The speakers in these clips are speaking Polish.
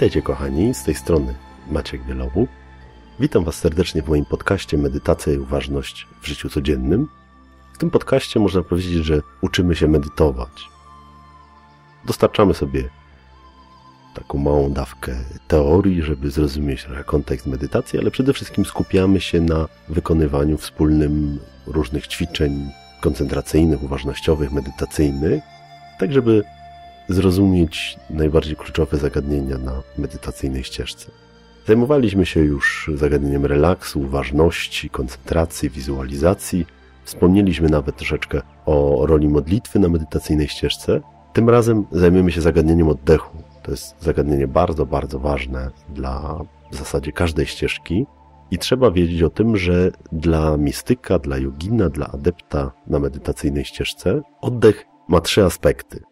Witajcie kochani, z tej strony Maciek Wielowu. Witam Was serdecznie w moim podcaście Medytacja i Uważność w życiu codziennym. W tym podcaście można powiedzieć, że uczymy się medytować. Dostarczamy sobie taką małą dawkę teorii, żeby zrozumieć kontekst medytacji, ale przede wszystkim skupiamy się na wykonywaniu wspólnym różnych ćwiczeń koncentracyjnych, uważnościowych, medytacyjnych, tak żeby zrozumieć najbardziej kluczowe zagadnienia na medytacyjnej ścieżce. Zajmowaliśmy się już zagadnieniem relaksu, uważności, koncentracji, wizualizacji. Wspomnieliśmy nawet troszeczkę o roli modlitwy na medytacyjnej ścieżce. Tym razem zajmiemy się zagadnieniem oddechu. To jest zagadnienie bardzo, bardzo ważne dla w zasadzie każdej ścieżki. I trzeba wiedzieć o tym, że dla mistyka, dla jogina, dla adepta na medytacyjnej ścieżce oddech ma trzy aspekty.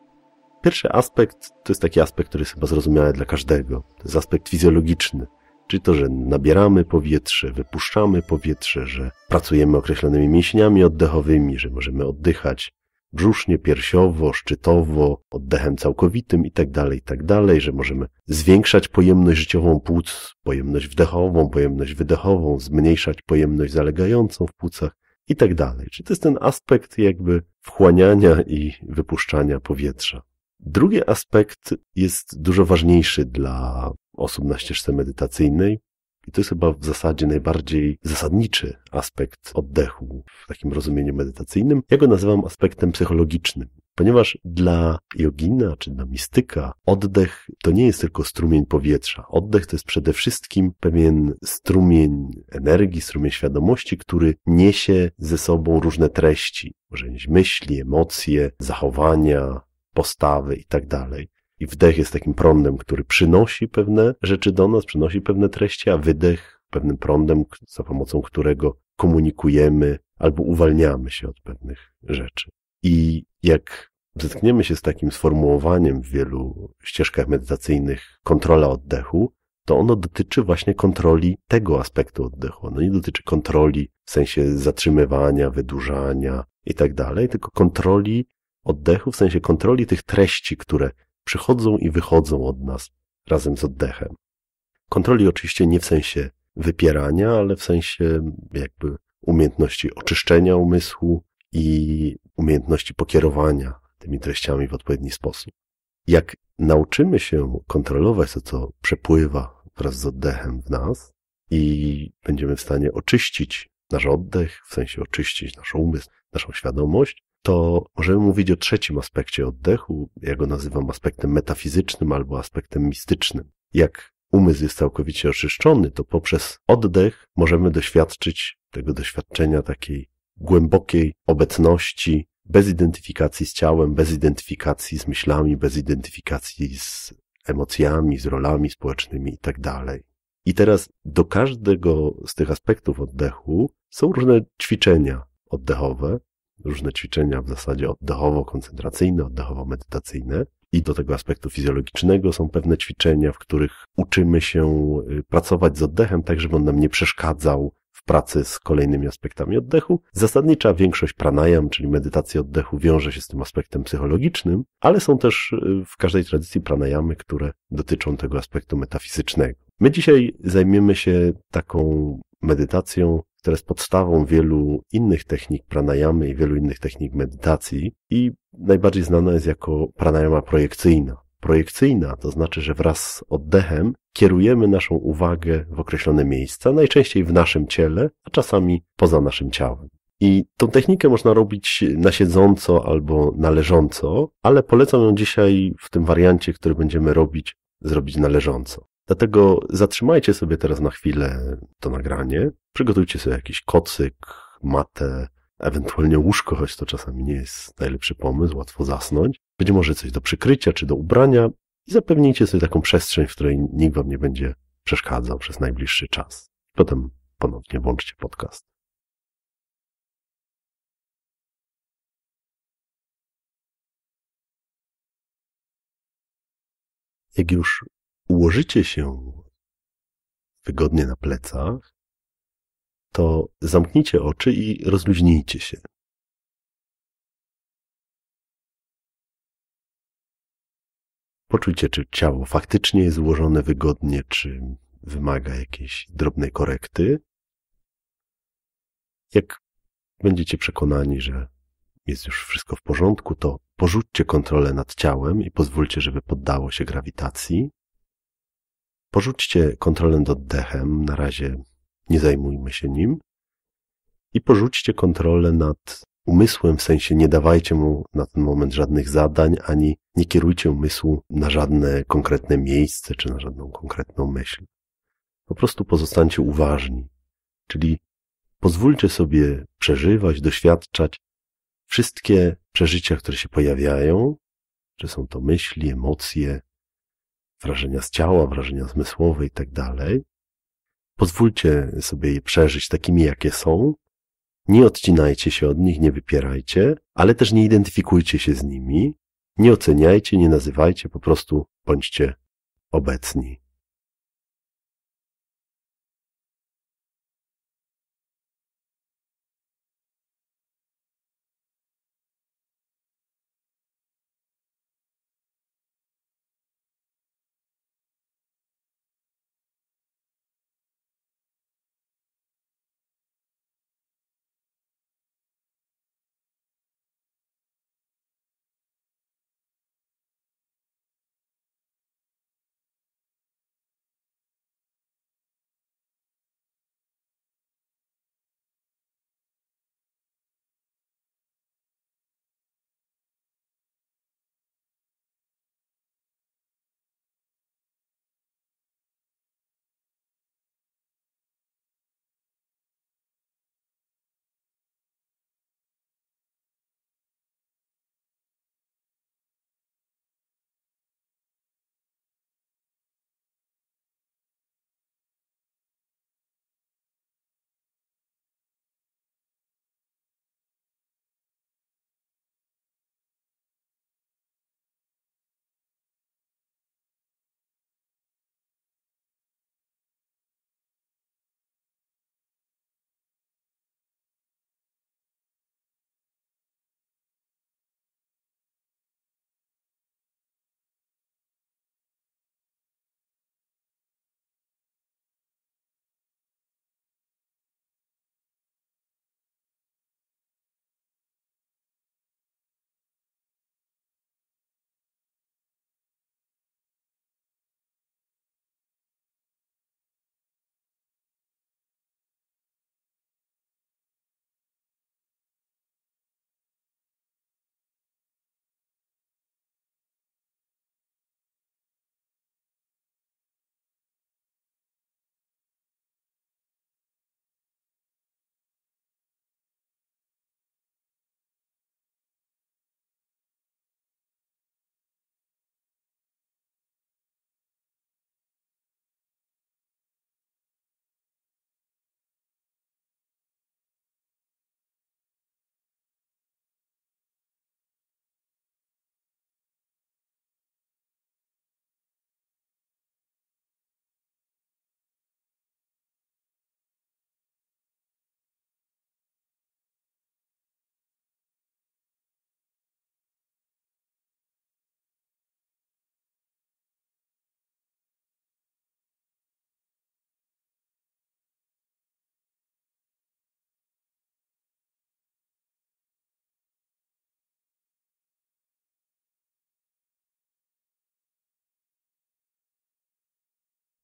Pierwszy aspekt to jest taki aspekt, który jest chyba zrozumiały dla każdego. To jest aspekt fizjologiczny. Czyli to, że nabieramy powietrze, wypuszczamy powietrze, że pracujemy określonymi mięśniami oddechowymi, że możemy oddychać brzusznie, piersiowo, szczytowo, oddechem całkowitym i tak dalej, i tak że możemy zwiększać pojemność życiową płuc, pojemność wdechową, pojemność wydechową, zmniejszać pojemność zalegającą w płucach i tak. Czyli to jest ten aspekt jakby wchłaniania i wypuszczania powietrza. Drugi aspekt jest dużo ważniejszy dla osób na ścieżce medytacyjnej i to jest chyba w zasadzie najbardziej zasadniczy aspekt oddechu w takim rozumieniu medytacyjnym. Ja go nazywam aspektem psychologicznym, ponieważ dla jogina czy dla mistyka oddech to nie jest tylko strumień powietrza. Oddech to jest przede wszystkim pewien strumień energii, strumień świadomości, który niesie ze sobą różne treści. Może myśli, emocje, zachowania, postawy i tak dalej. I wdech jest takim prądem, który przynosi pewne rzeczy do nas, przynosi pewne treści, a wydech pewnym prądem, za pomocą którego komunikujemy albo uwalniamy się od pewnych rzeczy. I jak zetkniemy się z takim sformułowaniem w wielu ścieżkach medytacyjnych kontrola oddechu, to ono dotyczy właśnie kontroli tego aspektu oddechu. Ono nie dotyczy kontroli w sensie zatrzymywania, wydłużania i tak dalej, tylko kontroli oddechu, w sensie kontroli tych treści, które przychodzą i wychodzą od nas razem z oddechem. Kontroli oczywiście nie w sensie wypierania, ale w sensie jakby umiejętności oczyszczenia umysłu i umiejętności pokierowania tymi treściami w odpowiedni sposób. Jak nauczymy się kontrolować to, co przepływa wraz z oddechem w nas i będziemy w stanie oczyścić nasz oddech, w sensie oczyścić nasz umysł, naszą świadomość, to możemy mówić o trzecim aspekcie oddechu. Ja go nazywam aspektem metafizycznym albo aspektem mistycznym. Jak umysł jest całkowicie oczyszczony, to poprzez oddech możemy doświadczyć tego doświadczenia takiej głębokiej obecności, bez identyfikacji z ciałem, bez identyfikacji z myślami, bez identyfikacji z emocjami, z rolami społecznymi i tak. I teraz do każdego z tych aspektów oddechu są różne ćwiczenia oddechowe, różne ćwiczenia w zasadzie oddechowo-koncentracyjne, oddechowo-medytacyjne. I do tego aspektu fizjologicznego są pewne ćwiczenia, w których uczymy się y, pracować z oddechem, tak żeby on nam nie przeszkadzał w pracy z kolejnymi aspektami oddechu. Zasadnicza większość pranayam, czyli medytacji oddechu, wiąże się z tym aspektem psychologicznym, ale są też y, w każdej tradycji pranayamy, które dotyczą tego aspektu metafizycznego. My dzisiaj zajmiemy się taką medytacją która jest podstawą wielu innych technik pranayamy i wielu innych technik medytacji i najbardziej znana jest jako pranayama projekcyjna. Projekcyjna to znaczy, że wraz z oddechem kierujemy naszą uwagę w określone miejsca, najczęściej w naszym ciele, a czasami poza naszym ciałem. I tą technikę można robić na siedząco albo na leżąco, ale polecam ją dzisiaj w tym wariancie, który będziemy robić, zrobić na leżąco. Dlatego zatrzymajcie sobie teraz na chwilę to nagranie, przygotujcie sobie jakiś kocyk, matę, ewentualnie łóżko, choć to czasami nie jest najlepszy pomysł, łatwo zasnąć. Być może coś do przykrycia czy do ubrania i zapewnijcie sobie taką przestrzeń, w której nikt wam nie będzie przeszkadzał przez najbliższy czas. Potem ponownie włączcie podcast. Jak już ułożycie się wygodnie na plecach, to zamknijcie oczy i rozluźnijcie się. Poczujcie, czy ciało faktycznie jest ułożone wygodnie, czy wymaga jakiejś drobnej korekty. Jak będziecie przekonani, że jest już wszystko w porządku, to porzućcie kontrolę nad ciałem i pozwólcie, żeby poddało się grawitacji. Porzućcie kontrolę nad oddechem, na razie nie zajmujmy się nim. I porzućcie kontrolę nad umysłem, w sensie nie dawajcie mu na ten moment żadnych zadań, ani nie kierujcie umysłu na żadne konkretne miejsce, czy na żadną konkretną myśl. Po prostu pozostańcie uważni, czyli pozwólcie sobie przeżywać, doświadczać wszystkie przeżycia, które się pojawiają, czy są to myśli, emocje, wrażenia z ciała, wrażenia zmysłowe i tak dalej. Pozwólcie sobie je przeżyć takimi, jakie są. Nie odcinajcie się od nich, nie wypierajcie, ale też nie identyfikujcie się z nimi. Nie oceniajcie, nie nazywajcie, po prostu bądźcie obecni.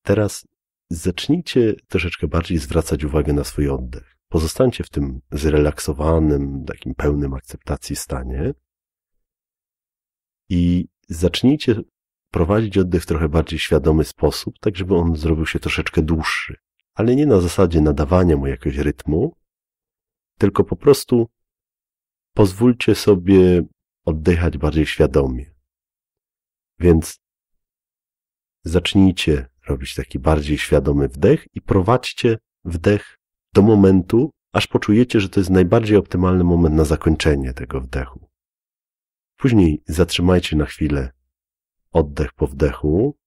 Teraz zacznijcie troszeczkę bardziej zwracać uwagę na swój oddech. Pozostańcie w tym zrelaksowanym, takim pełnym akceptacji stanie i zacznijcie prowadzić oddech w trochę bardziej świadomy sposób, tak żeby on zrobił się troszeczkę dłuższy. Ale nie na zasadzie nadawania mu jakiegoś rytmu, tylko po prostu pozwólcie sobie oddychać bardziej świadomie. Więc zacznijcie robić taki bardziej świadomy wdech i prowadźcie wdech do momentu, aż poczujecie, że to jest najbardziej optymalny moment na zakończenie tego wdechu. Później zatrzymajcie na chwilę oddech po wdechu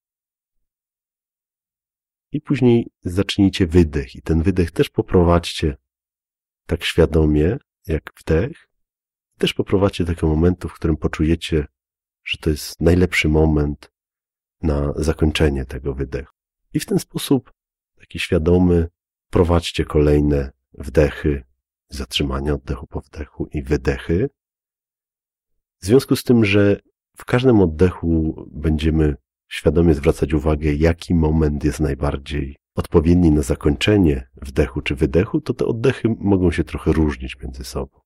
i później zacznijcie wydech i ten wydech też poprowadźcie tak świadomie jak wdech. Też poprowadźcie do takiego momentu, w którym poczujecie, że to jest najlepszy moment na zakończenie tego wydechu. I w ten sposób, taki świadomy, prowadźcie kolejne wdechy, zatrzymania oddechu po wdechu i wydechy. W związku z tym, że w każdym oddechu będziemy świadomie zwracać uwagę, jaki moment jest najbardziej odpowiedni na zakończenie wdechu czy wydechu, to te oddechy mogą się trochę różnić między sobą.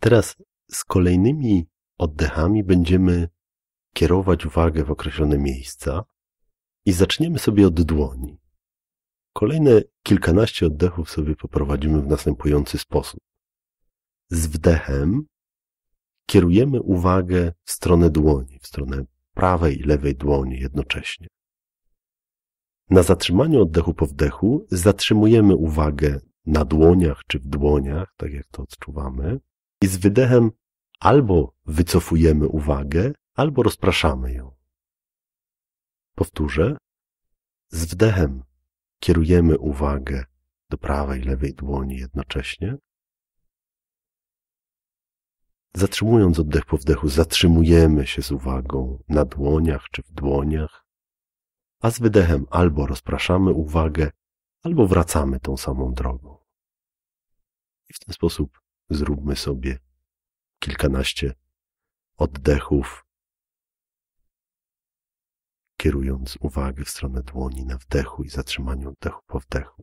Teraz z kolejnymi oddechami będziemy kierować uwagę w określone miejsca i zaczniemy sobie od dłoni. Kolejne kilkanaście oddechów sobie poprowadzimy w następujący sposób. Z wdechem kierujemy uwagę w stronę dłoni, w stronę prawej i lewej dłoni jednocześnie. Na zatrzymaniu oddechu po wdechu zatrzymujemy uwagę na dłoniach czy w dłoniach, tak jak to odczuwamy, i z wydechem albo wycofujemy uwagę, albo rozpraszamy ją. Powtórzę. Z wdechem kierujemy uwagę do prawej lewej dłoni jednocześnie. Zatrzymując oddech po wdechu, zatrzymujemy się z uwagą na dłoniach czy w dłoniach, a z wydechem albo rozpraszamy uwagę, albo wracamy tą samą drogą. I w ten sposób zróbmy sobie kilkanaście oddechów, kierując uwagę w stronę dłoni na wdechu i zatrzymaniu oddechu po wdechu.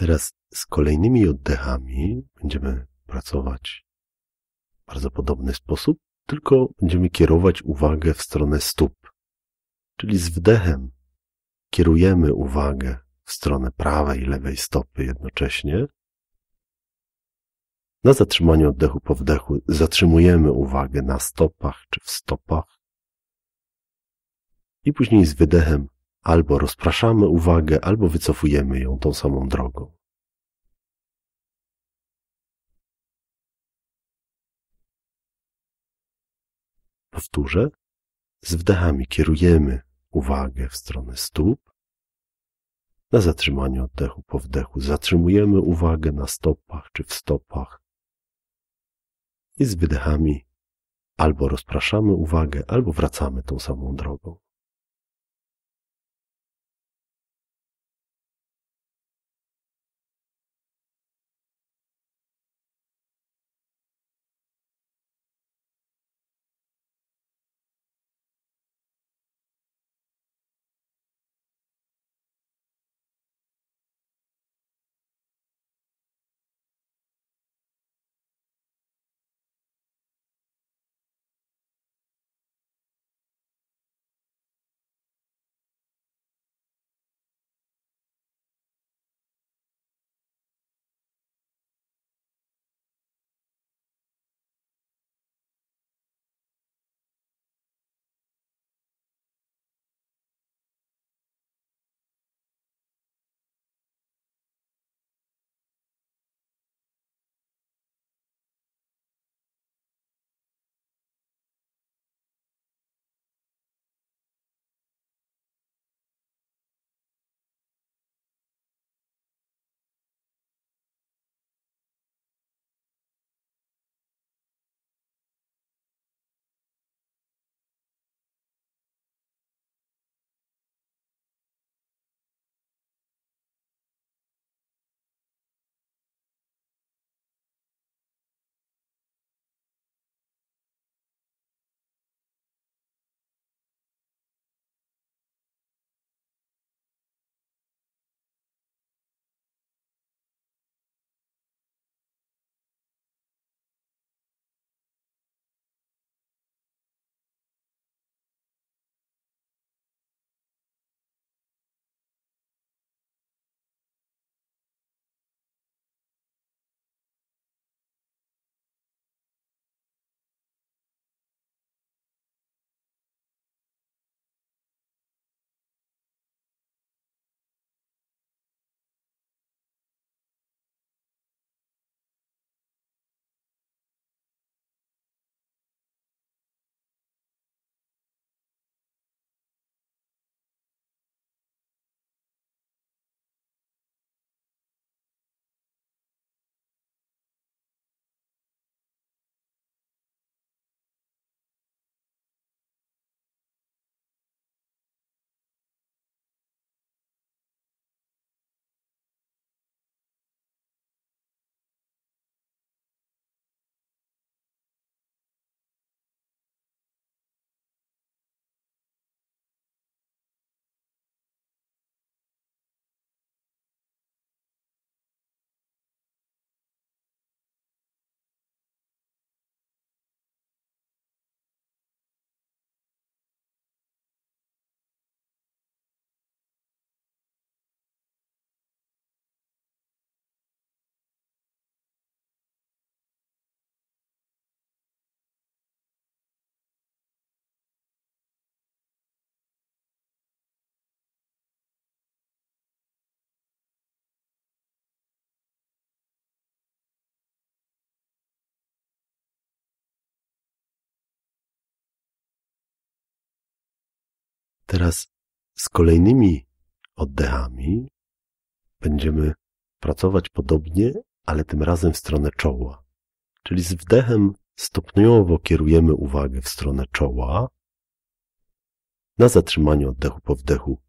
Teraz z kolejnymi oddechami będziemy pracować w bardzo podobny sposób, tylko będziemy kierować uwagę w stronę stóp. Czyli z wdechem kierujemy uwagę w stronę prawej i lewej stopy jednocześnie. Na zatrzymaniu oddechu po wdechu zatrzymujemy uwagę na stopach czy w stopach. I później z wydechem albo rozpraszamy uwagę, albo wycofujemy ją tą samą drogą. Powtórzę. Z wdechami kierujemy uwagę w stronę stóp. Na zatrzymaniu oddechu po wdechu zatrzymujemy uwagę na stopach czy w stopach. I z wydechami albo rozpraszamy uwagę, albo wracamy tą samą drogą. Teraz z kolejnymi oddechami będziemy pracować podobnie, ale tym razem w stronę czoła. Czyli z wdechem stopniowo kierujemy uwagę w stronę czoła. Na zatrzymaniu oddechu po wdechu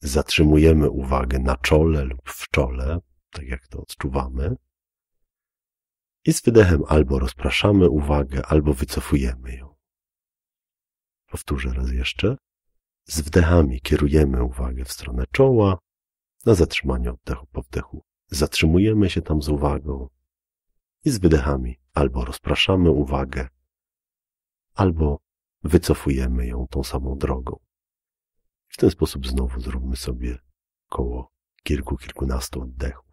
zatrzymujemy uwagę na czole lub w czole, tak jak to odczuwamy. I z wydechem albo rozpraszamy uwagę, albo wycofujemy ją. Powtórzę raz jeszcze. Z wdechami kierujemy uwagę w stronę czoła, na zatrzymanie oddechu po wdechu zatrzymujemy się tam z uwagą i z wydechami albo rozpraszamy uwagę, albo wycofujemy ją tą samą drogą. W ten sposób znowu zróbmy sobie koło kilku, kilkunastu oddechów.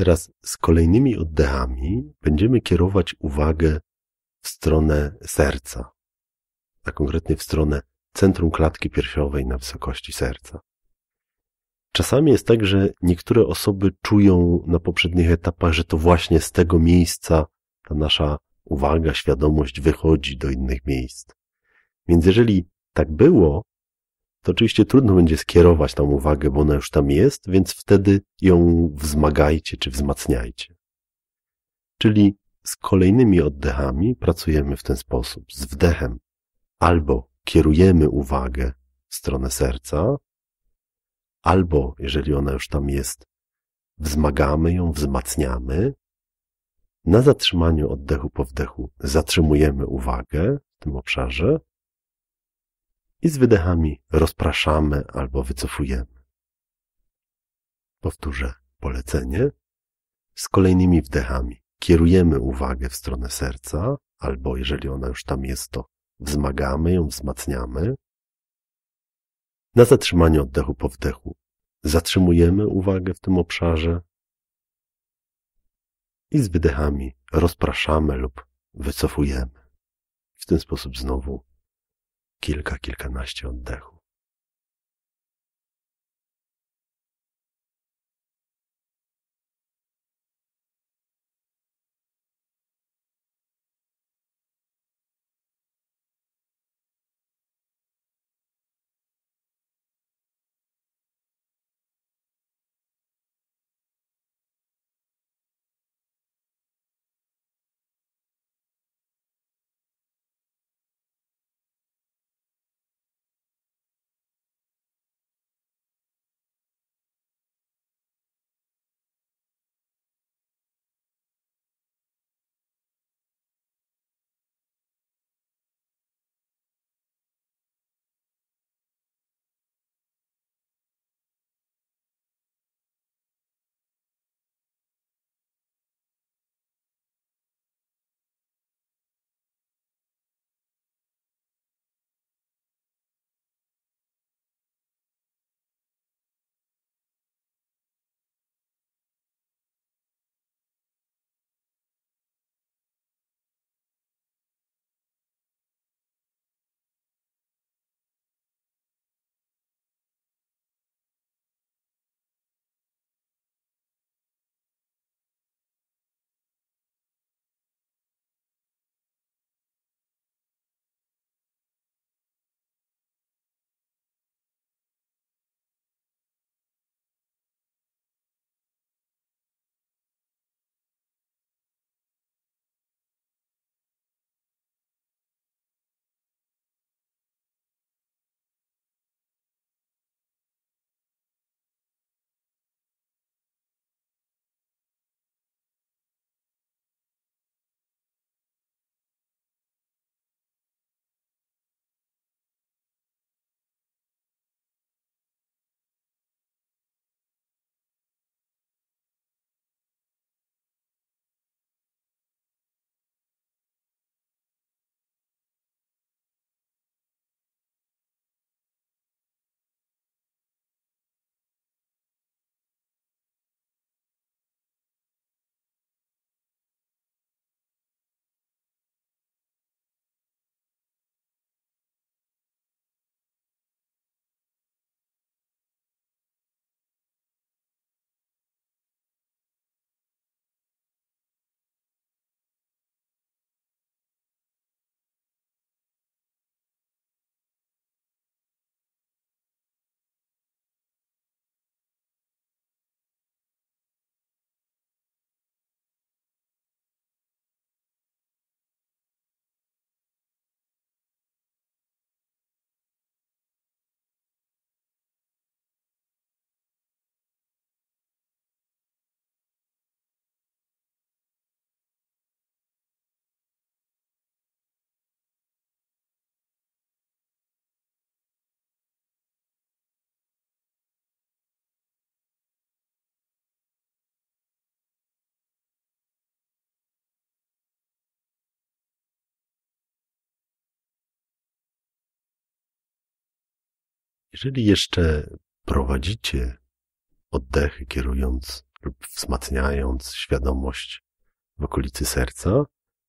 Teraz z kolejnymi oddechami będziemy kierować uwagę w stronę serca, a konkretnie w stronę centrum klatki piersiowej na wysokości serca. Czasami jest tak, że niektóre osoby czują na poprzednich etapach, że to właśnie z tego miejsca ta nasza uwaga, świadomość wychodzi do innych miejsc. Więc jeżeli tak było, to oczywiście trudno będzie skierować tą uwagę, bo ona już tam jest, więc wtedy ją wzmagajcie czy wzmacniajcie. Czyli z kolejnymi oddechami pracujemy w ten sposób. Z wdechem albo kierujemy uwagę w stronę serca, albo jeżeli ona już tam jest, wzmagamy ją, wzmacniamy. Na zatrzymaniu oddechu po wdechu zatrzymujemy uwagę w tym obszarze, i z wydechami rozpraszamy albo wycofujemy. Powtórzę polecenie. Z kolejnymi wdechami kierujemy uwagę w stronę serca, albo jeżeli ona już tam jest, to wzmagamy ją, wzmacniamy. Na zatrzymaniu oddechu po wdechu zatrzymujemy uwagę w tym obszarze i z wydechami rozpraszamy lub wycofujemy. W ten sposób znowu kilka, kilkanaście oddechów. Jeżeli jeszcze prowadzicie oddechy, kierując lub wzmacniając świadomość w okolicy serca,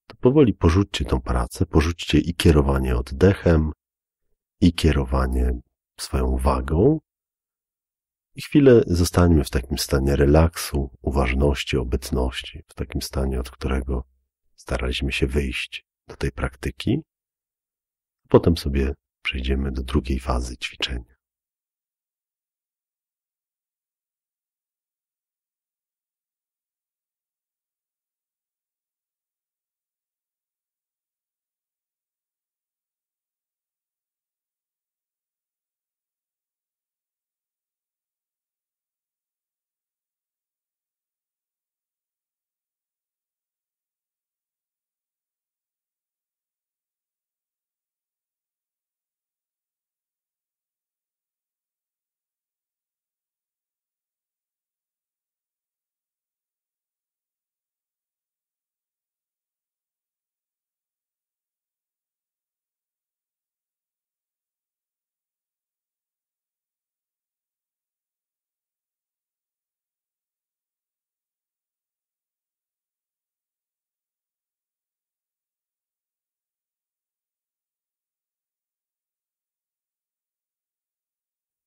to powoli porzućcie tą pracę, porzućcie i kierowanie oddechem, i kierowanie swoją wagą. I chwilę zostańmy w takim stanie relaksu, uważności, obecności, w takim stanie, od którego staraliśmy się wyjść do tej praktyki. Potem sobie przejdziemy do drugiej fazy ćwiczenia.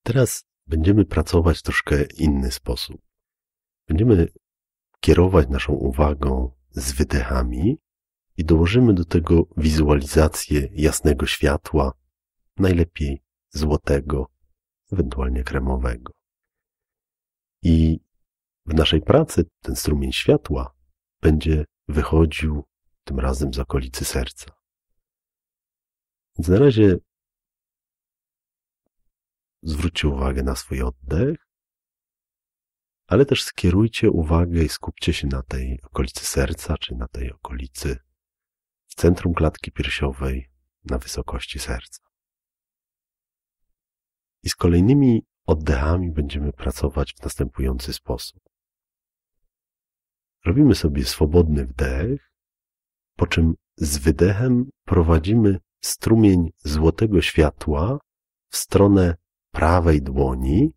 Teraz będziemy pracować w troszkę inny sposób. Będziemy kierować naszą uwagę z wydechami i dołożymy do tego wizualizację jasnego światła, najlepiej złotego, ewentualnie kremowego. I w naszej pracy ten strumień światła będzie wychodził tym razem z okolicy serca. Więc na razie zwróćcie uwagę na swój oddech, ale też skierujcie uwagę i skupcie się na tej okolicy serca, czy na tej okolicy w centrum klatki piersiowej, na wysokości serca. I z kolejnymi oddechami będziemy pracować w następujący sposób. Robimy sobie swobodny wdech, po czym z wydechem prowadzimy strumień złotego światła w stronę prawej dłoni,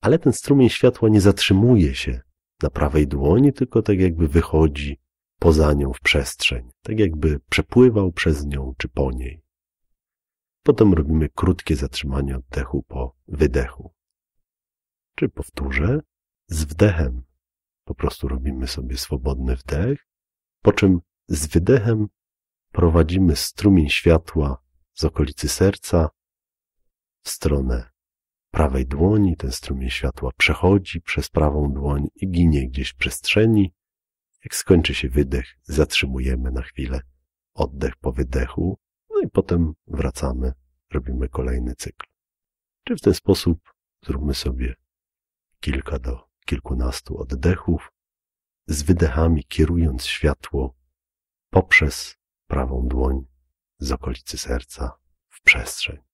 ale ten strumień światła nie zatrzymuje się na prawej dłoni, tylko tak jakby wychodzi poza nią w przestrzeń, tak jakby przepływał przez nią czy po niej. Potem robimy krótkie zatrzymanie oddechu po wydechu. Czy powtórzę, z wdechem po prostu robimy sobie swobodny wdech, po czym z wydechem prowadzimy strumień światła z okolicy serca w stronę prawej dłoni. Ten strumień światła przechodzi przez prawą dłoń i ginie gdzieś w przestrzeni. Jak skończy się wydech, zatrzymujemy na chwilę oddech po wydechu, no i potem wracamy, robimy kolejny cykl. Czy w ten sposób zróbmy sobie kilka do kilkunastu oddechów, z wydechami kierując światło poprzez prawą dłoń z okolicy serca w przestrzeń.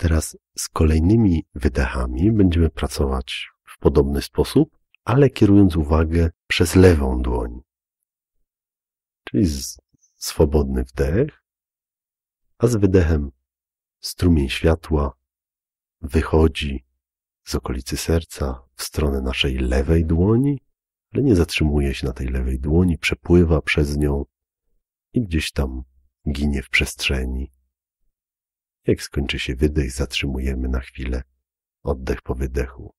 Teraz z kolejnymi wydechami będziemy pracować w podobny sposób, ale kierując uwagę przez lewą dłoń. Czyli swobodny wdech, a z wydechem strumień światła wychodzi z okolicy serca w stronę naszej lewej dłoni, ale nie zatrzymuje się na tej lewej dłoni, przepływa przez nią i gdzieś tam ginie w przestrzeni. Jak skończy się wydech, zatrzymujemy na chwilę oddech po wydechu.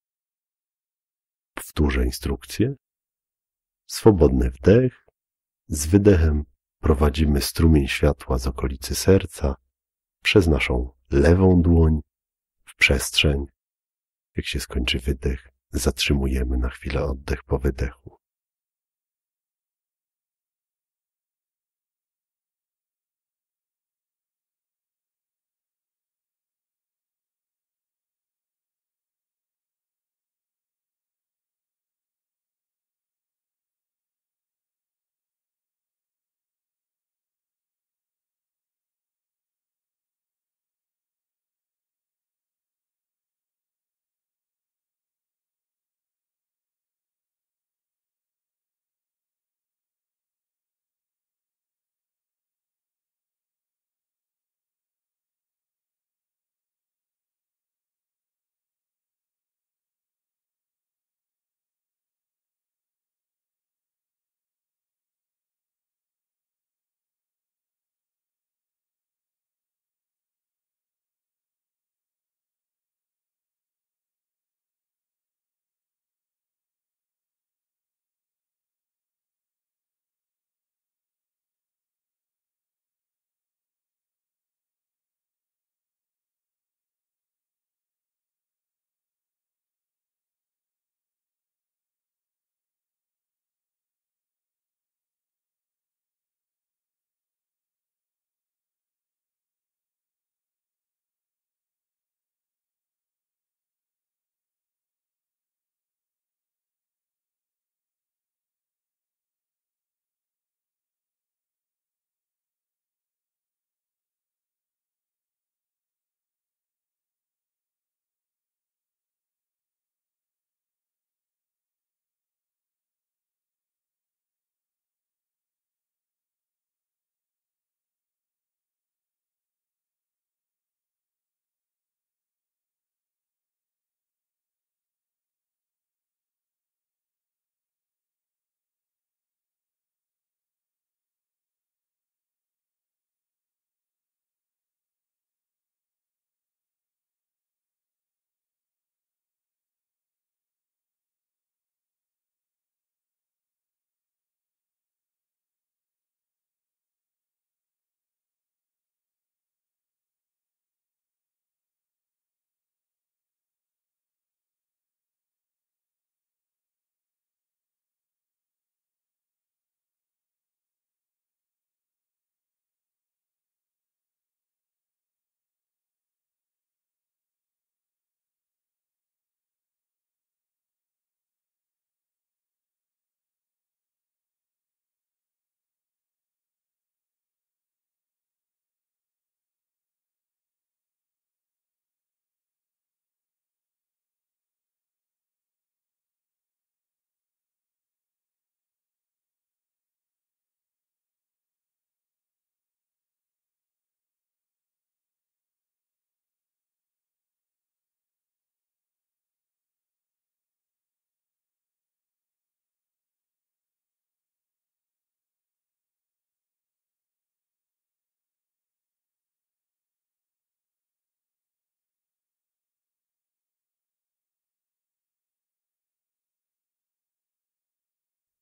Powtórzę instrukcję. Swobodny wdech. Z wydechem prowadzimy strumień światła z okolicy serca przez naszą lewą dłoń w przestrzeń. Jak się skończy wydech, zatrzymujemy na chwilę oddech po wydechu.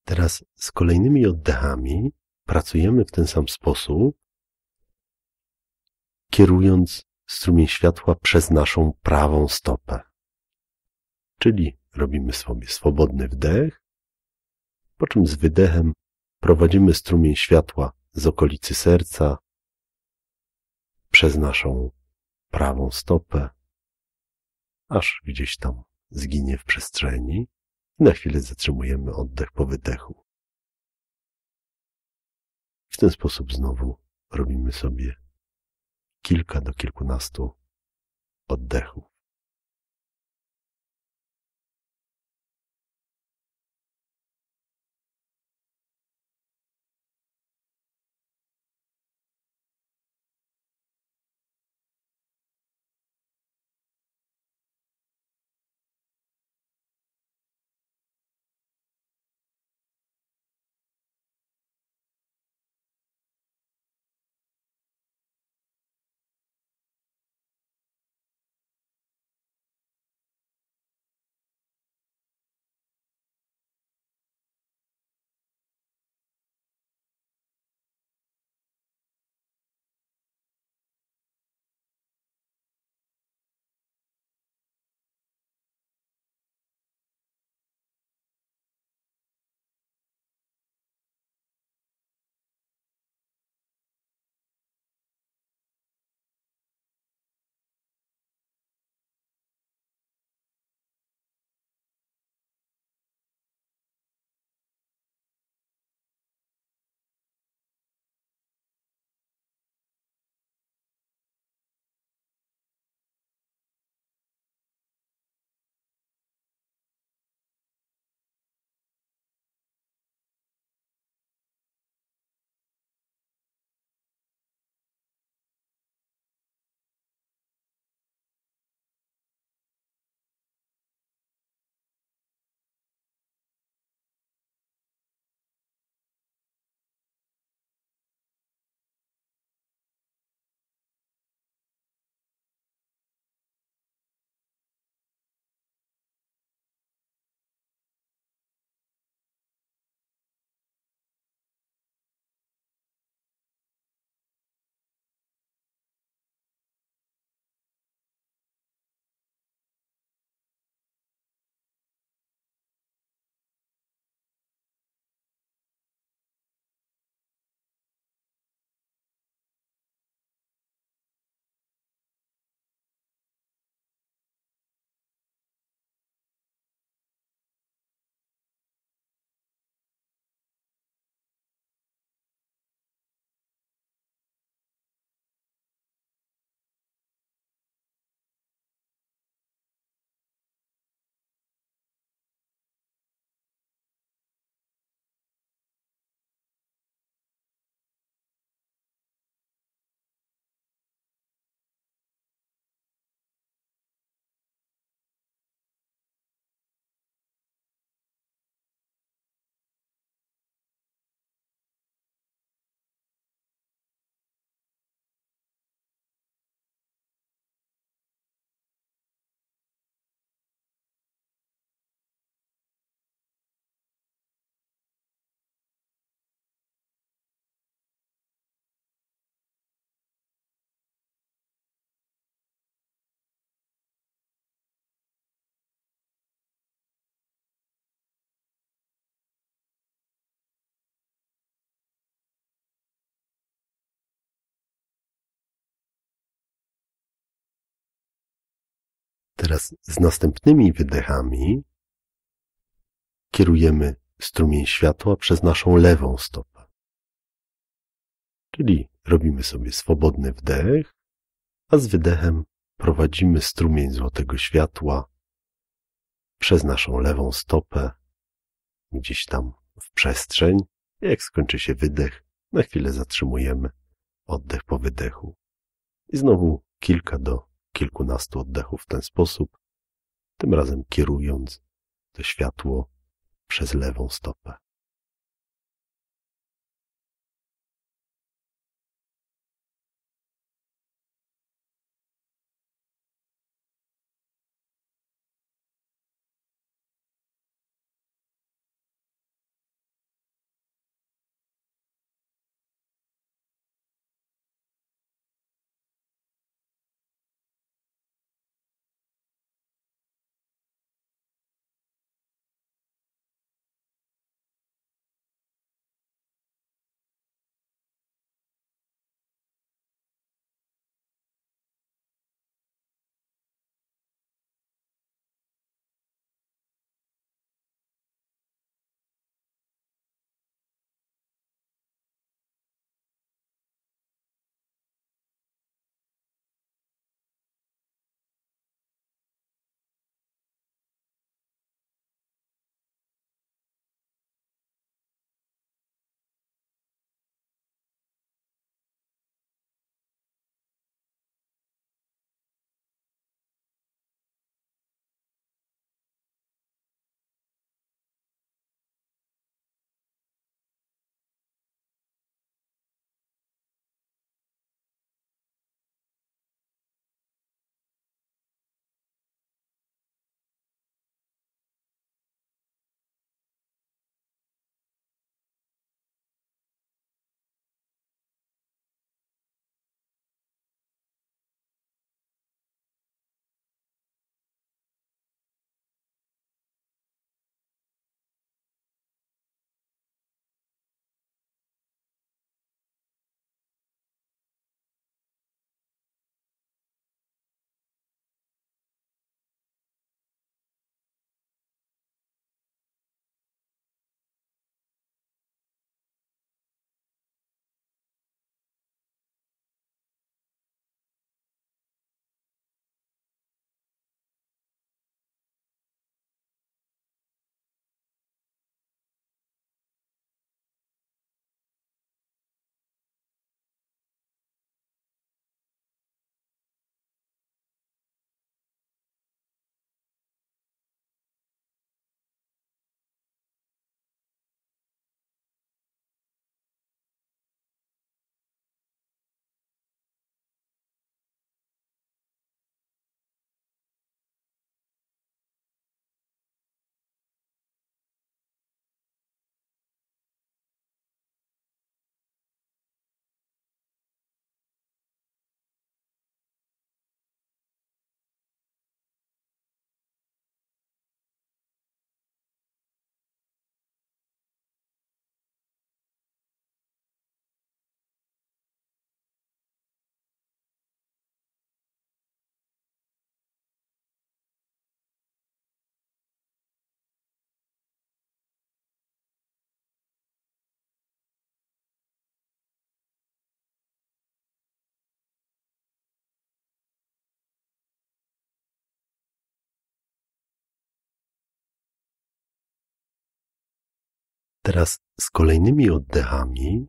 Teraz z kolejnymi oddechami pracujemy w ten sam sposób, kierując strumień światła przez naszą prawą stopę. Czyli robimy sobie swobodny wdech, po czym z wydechem prowadzimy strumień światła z okolicy serca przez naszą prawą stopę, aż gdzieś tam zginie w przestrzeni. Na chwilę zatrzymujemy oddech po wydechu. W ten sposób znowu robimy sobie kilka do kilkunastu oddechów. Teraz z następnymi wydechami kierujemy strumień światła przez naszą lewą stopę. Czyli robimy sobie swobodny wdech, a z wydechem prowadzimy strumień złotego światła przez naszą lewą stopę, gdzieś tam w przestrzeń. Jak skończy się wydech, na chwilę zatrzymujemy oddech po wydechu. I znowu kilka do kilkunastu oddechów w ten sposób, tym razem kierując to światło przez lewą stopę. Teraz z kolejnymi oddechami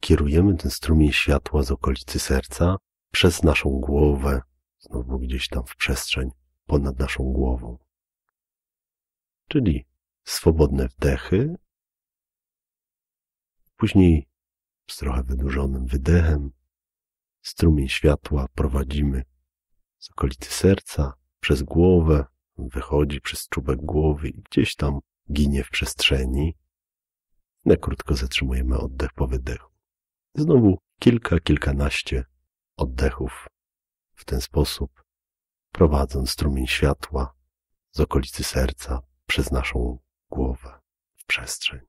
kierujemy ten strumień światła z okolicy serca przez naszą głowę, znowu gdzieś tam w przestrzeń ponad naszą głową. Czyli swobodne wdechy, później z trochę wydłużonym wydechem strumień światła prowadzimy z okolicy serca przez głowę, wychodzi przez czubek głowy i gdzieś tam ginie w przestrzeni. Na krótko zatrzymujemy oddech po wydechu. Znowu kilka, kilkanaście oddechów w ten sposób, prowadząc strumień światła z okolicy serca przez naszą głowę w przestrzeń.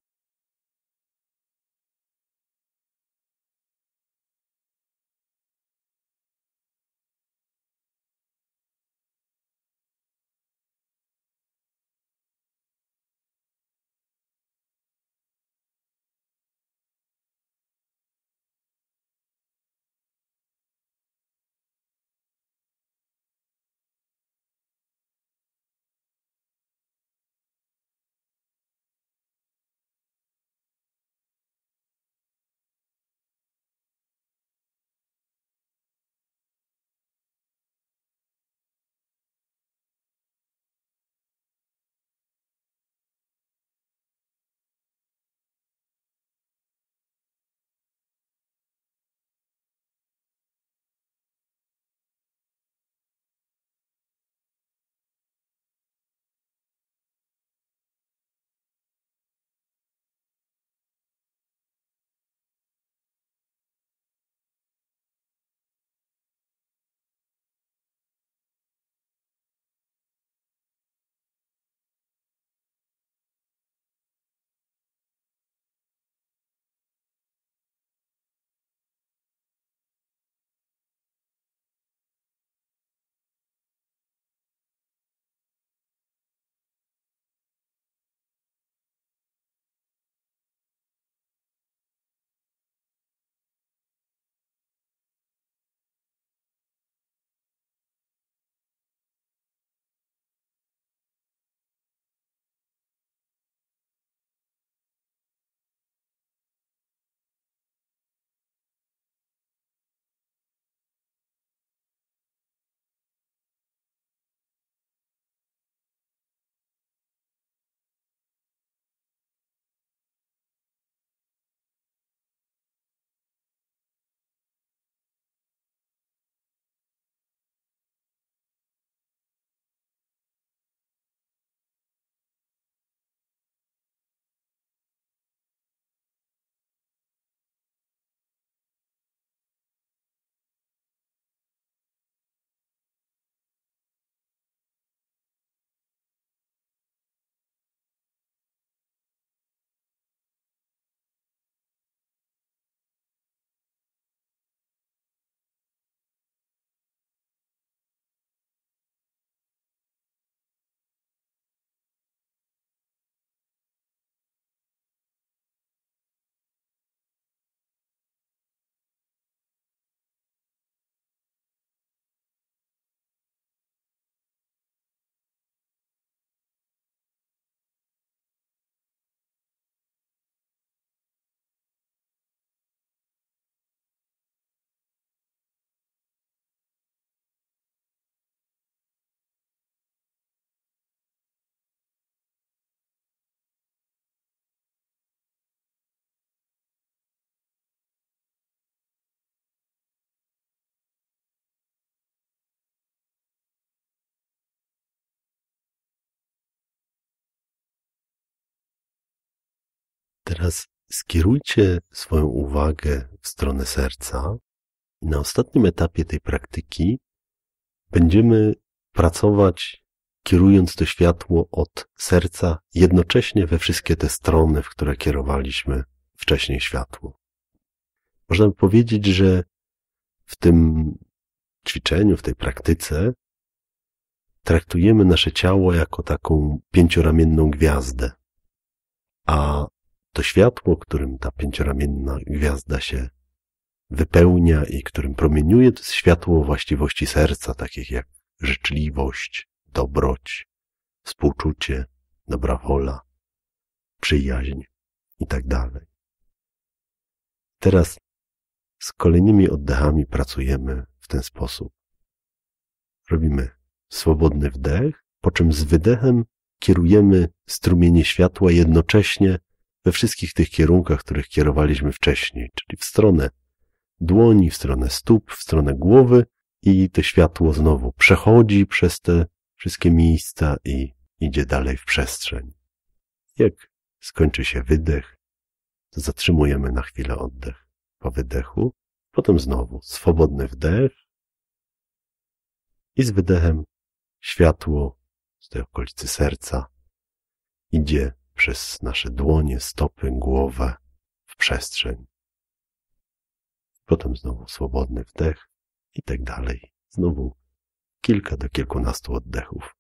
Teraz skierujcie swoją uwagę w stronę serca i na ostatnim etapie tej praktyki będziemy pracować kierując to światło od serca jednocześnie we wszystkie te strony, w które kierowaliśmy wcześniej światło. Można by powiedzieć, że w tym ćwiczeniu, w tej praktyce traktujemy nasze ciało jako taką pięcioramienną gwiazdę, a to światło, którym ta pięcioramienna gwiazda się wypełnia i którym promieniuje, to jest światło właściwości serca, takich jak życzliwość, dobroć, współczucie, dobra wola, przyjaźń i tak. Teraz z kolejnymi oddechami pracujemy w ten sposób. Robimy swobodny wdech, po czym z wydechem kierujemy strumienie światła jednocześnie we wszystkich tych kierunkach, których kierowaliśmy wcześniej, czyli w stronę dłoni, w stronę stóp, w stronę głowy i to światło znowu przechodzi przez te wszystkie miejsca i idzie dalej w przestrzeń. Jak skończy się wydech, to zatrzymujemy na chwilę oddech po wydechu, potem znowu swobodny wdech i z wydechem światło z tej okolicy serca idzie przez nasze dłonie, stopy, głowę w przestrzeń. Potem znowu swobodny wdech i tak dalej. Znowu kilka do kilkunastu oddechów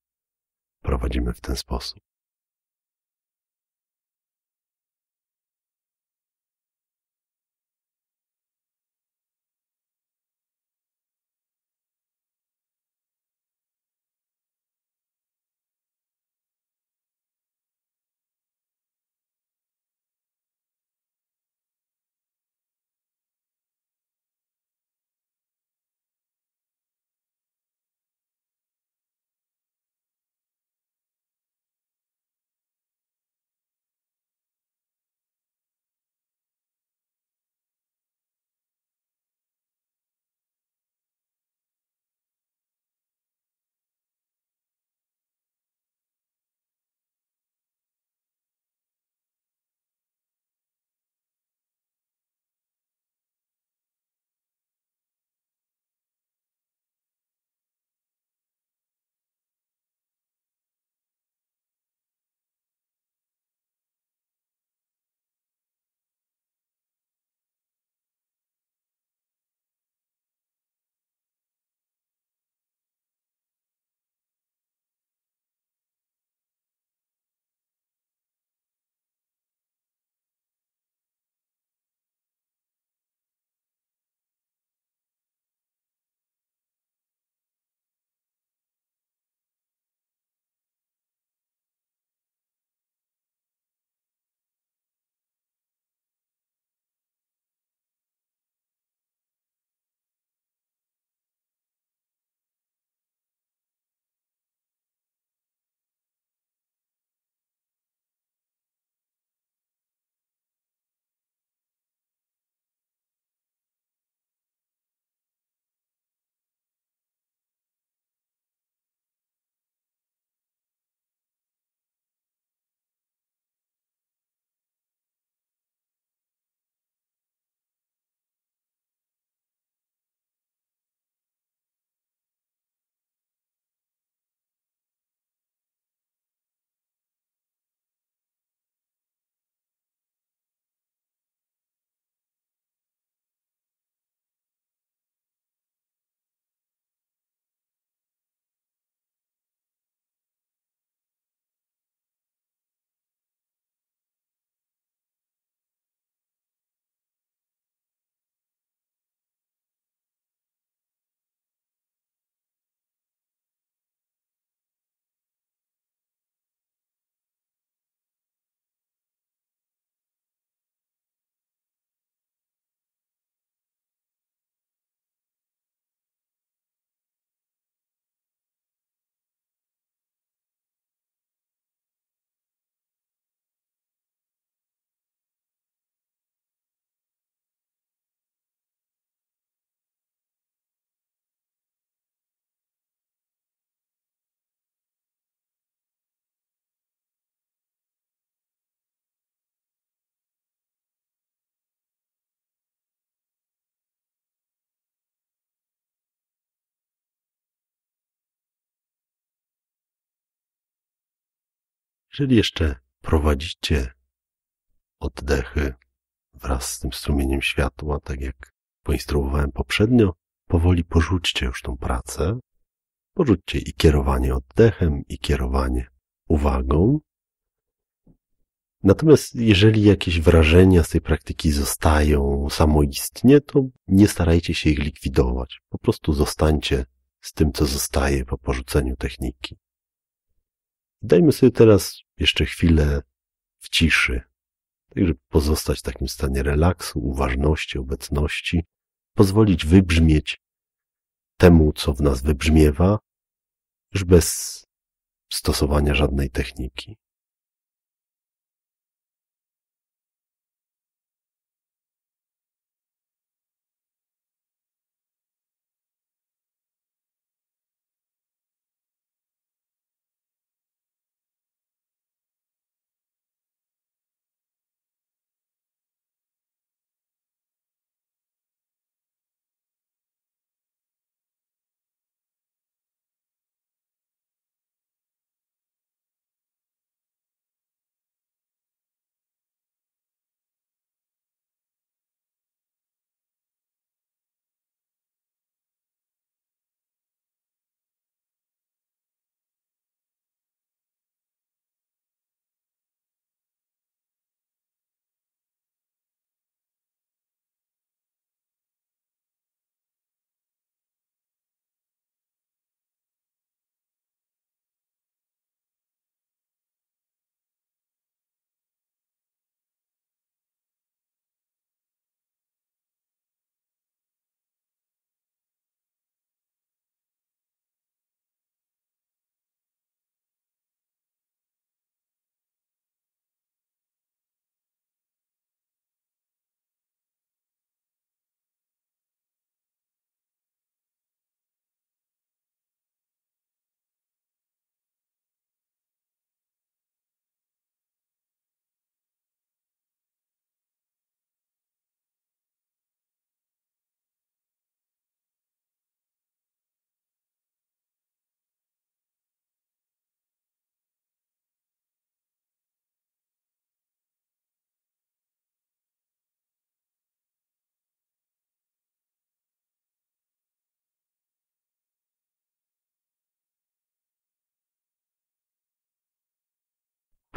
prowadzimy w ten sposób. Jeżeli jeszcze prowadzicie oddechy wraz z tym strumieniem światła, tak jak poinstruowałem poprzednio, powoli porzućcie już tą pracę. Porzućcie i kierowanie oddechem, i kierowanie uwagą. Natomiast jeżeli jakieś wrażenia z tej praktyki zostają samoistnie, to nie starajcie się ich likwidować. Po prostu zostańcie z tym, co zostaje po porzuceniu techniki. Dajmy sobie teraz jeszcze chwilę w ciszy, tak żeby pozostać w takim stanie relaksu, uważności, obecności, pozwolić wybrzmieć temu, co w nas wybrzmiewa, już bez stosowania żadnej techniki.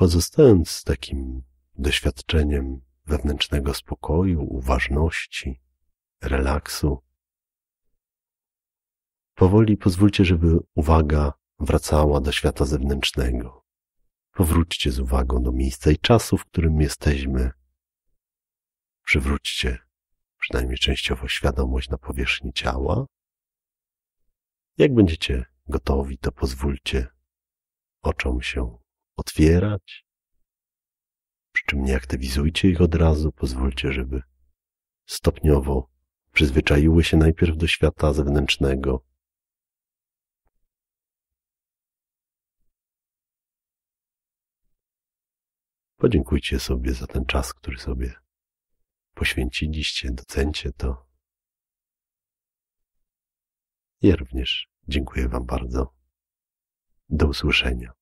Pozostając z takim doświadczeniem wewnętrznego spokoju, uważności, relaksu, powoli pozwólcie, żeby uwaga wracała do świata zewnętrznego. Powróćcie z uwagą do miejsca i czasu, w którym jesteśmy. Przywróćcie przynajmniej częściowo świadomość na powierzchni ciała. Jak będziecie gotowi, to pozwólcie oczom się otwierać. Przy czym nie aktywizujcie ich od razu, pozwólcie, żeby stopniowo przyzwyczaiły się najpierw do świata zewnętrznego. Podziękujcie sobie za ten czas, który sobie poświęciliście, docencie to. Ja również dziękuję Wam bardzo. Do usłyszenia.